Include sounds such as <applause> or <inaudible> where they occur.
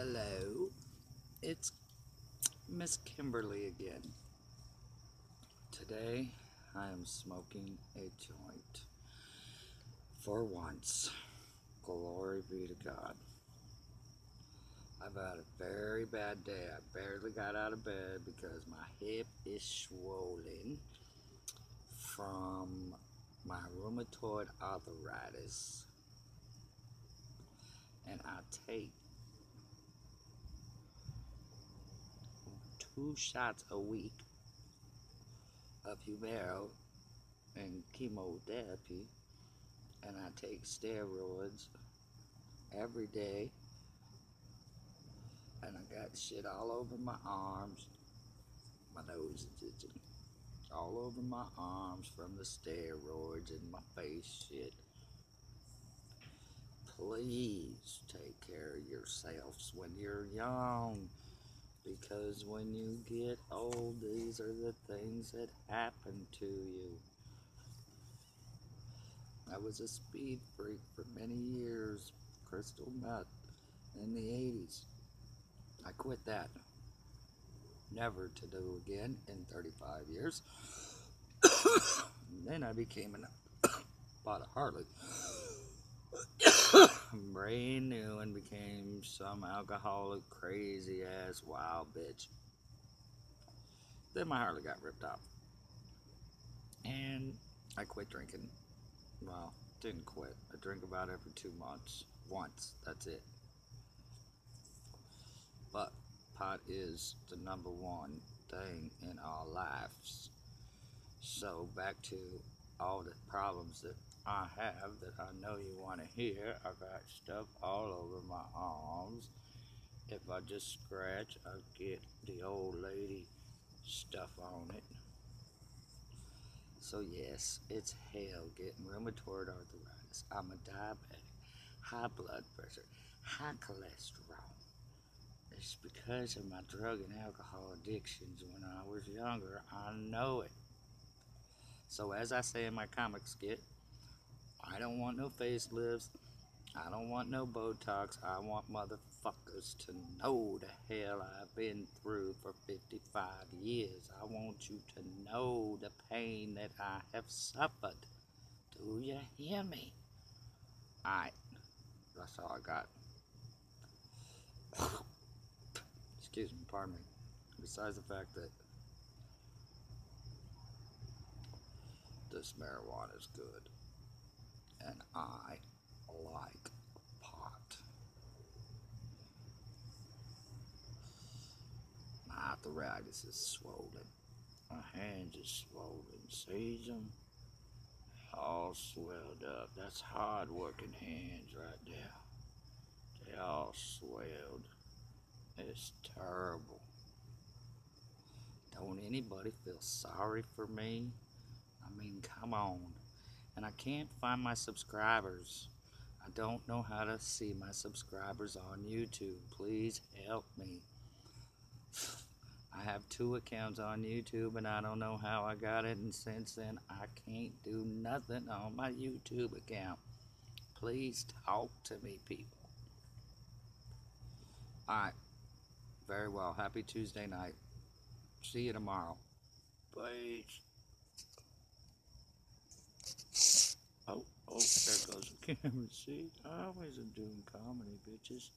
Hello, it's Miss Kimberly again. Today I am smoking a joint. For once, glory be to God. I've had a very bad day. I barely got out of bed because my hip is swollen from my rheumatoid arthritis. And I take two shots a week of Humira and chemotherapy, and I take steroids every day, and I got shit all over my arms. My nose is itching. All over my arms from the steroids and my face shit. Please take care of yourselves when you're young because when you get old, these are the things that happen to you. I was a speed freak for many years, crystal meth in the 80s. I quit that. Never to do again in 35 years. <coughs> then I became an <coughs> bought a Harley. <coughs> brand new and became some alcoholic, crazy ass, wild bitch. Then my Harley got ripped off. And I quit drinking. Well, didn't quit. I drink about every two months. Once. That's it. But pot is the number one thing in our lives. So back to all the problems that I have that I know you want to hear. I got stuff all over my arms. If I just scratch, I get the old lady stuff on it. So yes, it's hell getting rheumatoid arthritis. I'm a diabetic, high blood pressure, high cholesterol. It's because of my drug and alcohol addictions when I was younger. I know it. So as I say in my comic skit, I don't want no facelifts. I don't want no Botox. I want motherfuckers to know the hell I've been through for 55 years. I want you to know the pain that I have suffered. Do you hear me? Alright. That's all I got. <coughs> Excuse me, pardon me. Besides the fact that this marijuana is good and I like pot. My arthritis is swollen. My hands are swollen. See them? All swelled up. That's hard working hands right there. They all swelled. It's terrible. Don't anybody feel sorry for me? I mean, come on and I can't find my subscribers. I don't know how to see my subscribers on YouTube. Please help me. I have two accounts on YouTube and I don't know how I got it and since then I can't do nothing on my YouTube account. Please talk to me people. Alright. Very well. Happy Tuesday night. See you tomorrow. Peace. Oh, oh, there goes the camera. See, I am doing comedy, bitches.